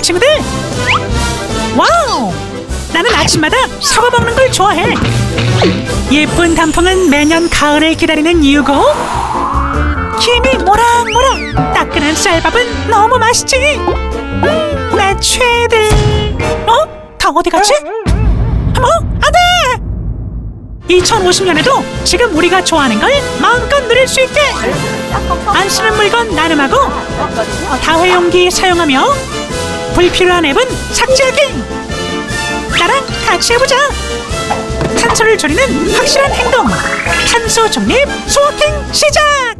안녕 친구들 와우 나는 아침마다 사과 먹는 걸 좋아해 예쁜 단풍은 매년 가을을 기다리는 이유고 김이 모락모락 따끈한 쌀밥은 너무 맛있지 음, 내 최애들 어? 다 어디 갔지? 뭐? 안돼 2050년에도 지금 우리가 좋아하는 걸 마음껏 누릴 수 있게 안 쓰는 물건 나눔하고 다회용기 사용하며 불필요한 앱은 삭제하기 나랑 같이 해보자. 탄소를 줄이는 확실한 행동. 탄소 중립 소확행 시작